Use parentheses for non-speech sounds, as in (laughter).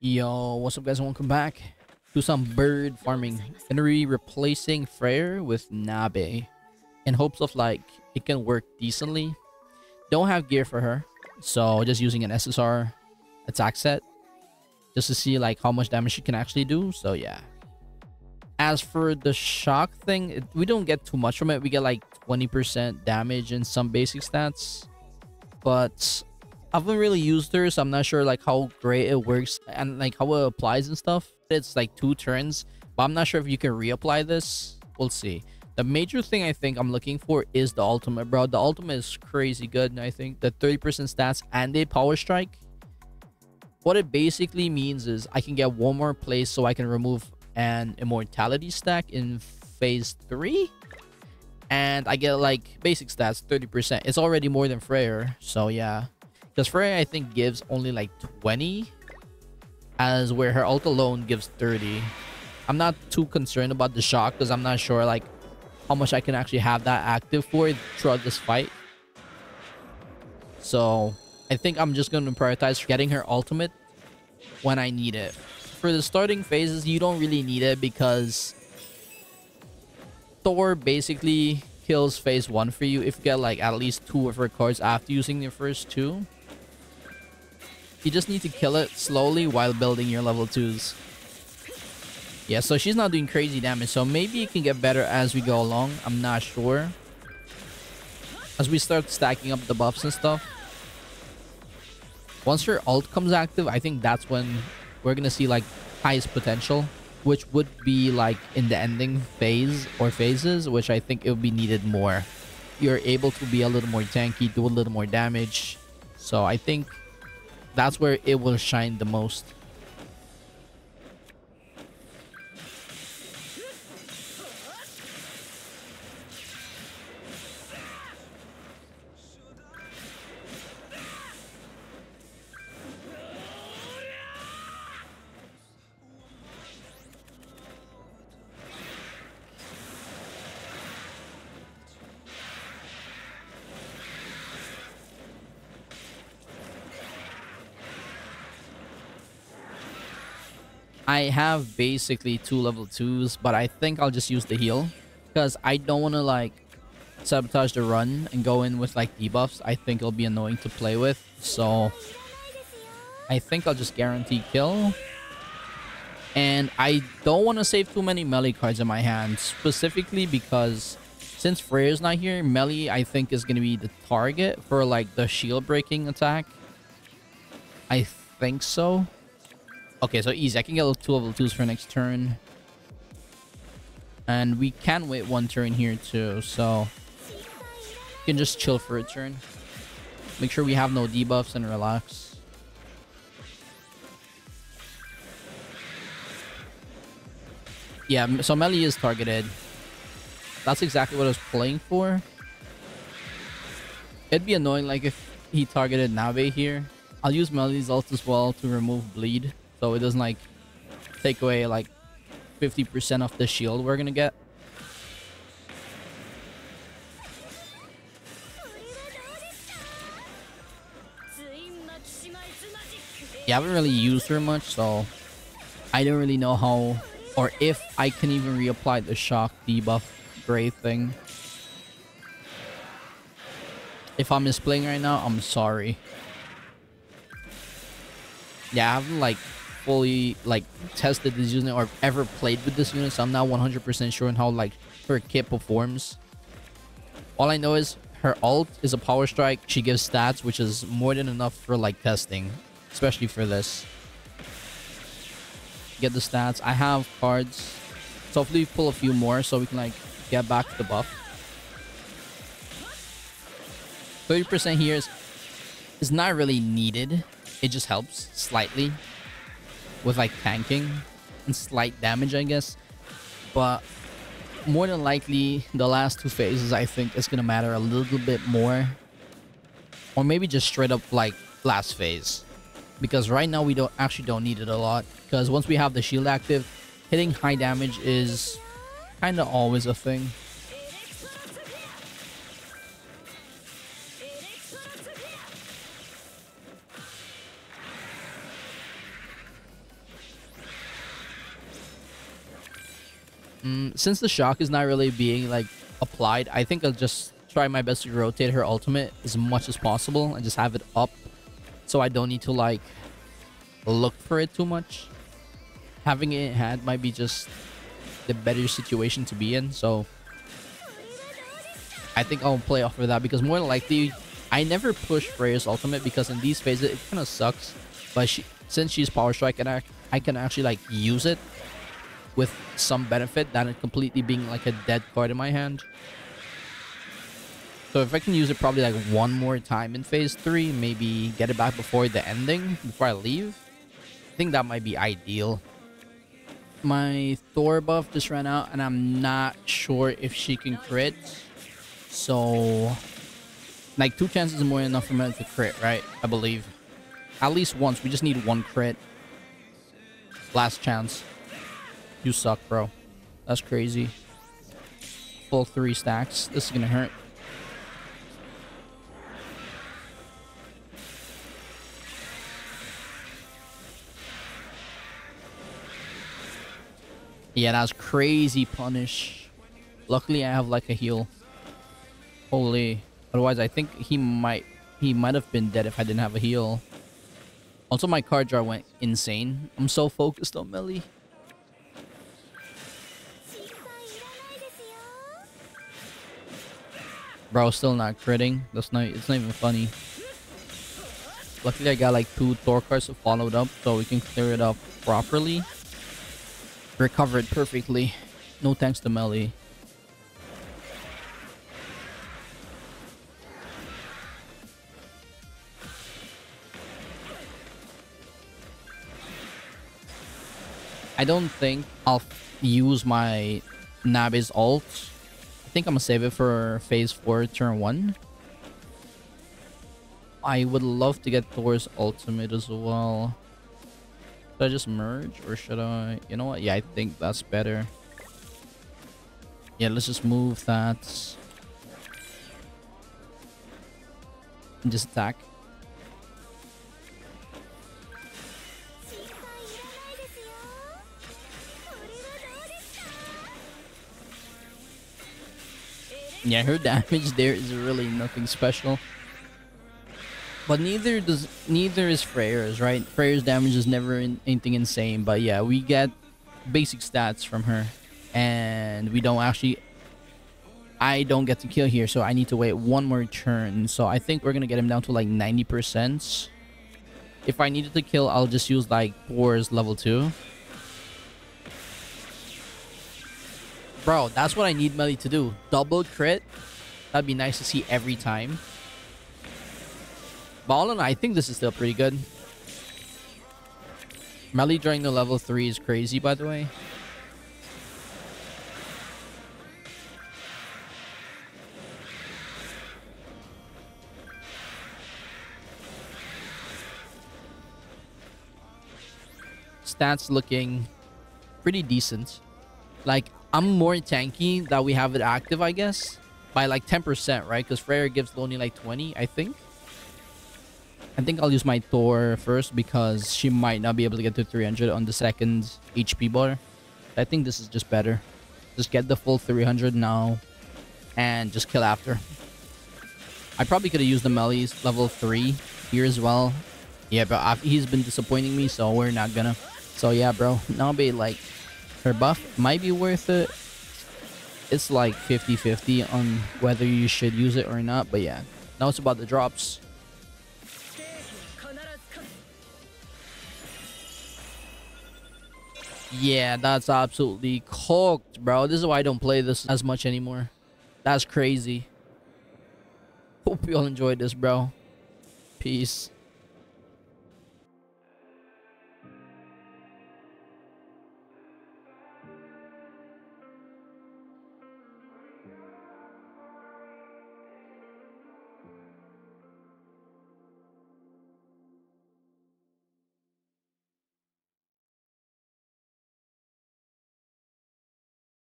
Yo, what's up guys welcome back to some bird farming. Gonna be replacing Freyr with Nabe in hopes of like it can work decently. Don't have gear for her, so just using an SSR attack set just to see like how much damage she can actually do. So yeah. As for the shock thing, it, we don't get too much from it. We get like 20% damage and some basic stats. But I haven't really used her, so I'm not sure like how great it works and like how it applies and stuff. It's like two turns, but I'm not sure if you can reapply this. We'll see. The major thing I think I'm looking for is the ultimate, bro. The ultimate is crazy good, and I think the 30% stats and a power strike. What it basically means is I can get one more place so I can remove an immortality stack in phase three and I get like basic stats 30%. It's already more than Freyr, so yeah. Because Freyr, I think, gives only like 20. As where her ult alone gives 30. I'm not too concerned about the shock because I'm not sure like how much I can actually have that active for throughout this fight. So I think I'm just going to prioritize getting her ultimate when I need it. For the starting phases, you don't really need it because Thor basically kills phase 1 for you if you get like at least two of her cards after using your first two. You just need to kill it slowly while building your level 2s. Yeah, so she's not doing crazy damage, so maybe it can get better as we go along. I'm not sure. As we start stacking up the buffs and stuff. Once her ult comes active, I think that's when we're gonna see like highest potential. Which would be like in the ending phase or phases, which I think it would be needed more. You're able to be a little more tanky, do a little more damage. So I think that's where it will shine the most. I have basically two level 2s, but I think I'll just use the heal. Because I don't want to like sabotage the run and go in with like debuffs. I think it'll be annoying to play with. So I think I'll just guarantee kill. And I don't want to save too many Mael cards in my hand. Specifically because since Freyr's not here, Mael I think is going to be the target for like the shield breaking attack. I think so. Okay, so easy. I can get two level 2s for next turn. And we can wait one turn here too, so... We can just chill for a turn. Make sure we have no debuffs and relax. Yeah, so Mael is targeted. That's exactly what I was playing for. It'd be annoying like if he targeted Nabe here. I'll use Mael's ult as well to remove bleed. So it doesn't like take away like 50% of the shield we're gonna get. Yeah, I haven't really used her much, so I don't really know how or if I can even reapply the shock debuff gray thing. If I'm misplaying right now, I'm sorry. Yeah, I haven't like fully like tested this unit or ever played with this unit, so I'm not 100% sure on how like her kit performs. All I know is her ult is a power strike. She gives stats, which is more than enough for like testing, especially for this. Get the stats. I have cards, so hopefully we pull a few more so we can like get back the buff. 30% here is, is not really needed. It just helps slightly with like tanking and slight damage, I guess. But more than likely, the last two phases, I think, is going to matter a little bit more. Or maybe just straight up like last phase. Because right now we don't actually don't need it a lot. Because once we have the shield active, hitting high damage is kind of always a thing. Mm, since the shock is not really being like applied, I think I'll just try my best to rotate her ultimate as much as possible and just have it up so I don't need to like look for it too much. Having it in hand might be just the better situation to be in. So I think I'll play off of that because more likely I never push Freyr's ultimate because in these phases it kind of sucks. But she, since she's Power Strike and I, I can actually like use it with some benefit than it completely being like a dead card in my hand. So if I can use it probably like one more time in phase 3, maybe get it back before the ending, before I leave, I think that might be ideal. My Thor buff just ran out and I'm not sure if she can crit. So, like two chances is more than enough for me to crit, right? I believe. At least once. We just need one crit. Last chance. You suck, bro. That's crazy. Full three stacks. This is gonna hurt. Yeah, that was crazy punish. Luckily, I have like a heal. Holy. Otherwise, I think he might he might have been dead if I didn't have a heal. Also, my card draw went insane. I'm so focused on Mael. Bro, still not critting. That's not. It's not even funny. Luckily, I got like two Thor cards followed up, so we can clear it up properly recovered perfectly. No thanks to Mael. I don't think I'll use my Nabe's ult. Think I'm gonna save it for phase 4 turn 1. I would love to get Thor's ultimate as well. Should I just merge or should I? You know what? Yeah, I think that's better. Yeah, let's just move that. And just attack. Yeah, her (laughs) damage there is really nothing special. But neither does neither is Freyr's, right? Freyr's damage is never in, anything insane, but yeah, we get basic stats from her, and we don't actually. I don't get to kill here, so I need to wait one more turn. So I think we're gonna get him down to like 90%. If I needed to kill, I'll just use like Thor's level 2. Bro, that's what I need Mael to do. Double crit. That'd be nice to see every time. But all in I think this is still pretty good. Mael during the level 3 is crazy, by the way. Stats looking pretty decent. Like, I'm more tanky that we have it active, I guess. By like 10%, right? Because Freyr gives only like 20, I think. I think I'll use my Thor first because she might not be able to get to 300 on the second HP bar. I think this is just better. Just get the full 300 now and just kill after. I probably could have used the Mael's level 3 here as well. Yeah, but he's been disappointing me, so we're not gonna. So yeah, bro. Now be like, her buff might be worth it. It's like 50-50 on whether you should use it or not, but yeah. Now it's about the drops. Yeah, that's absolutely cooked, bro. This is why I don't play this as much anymore. That's crazy. Hope you all enjoyed this, bro. Peace.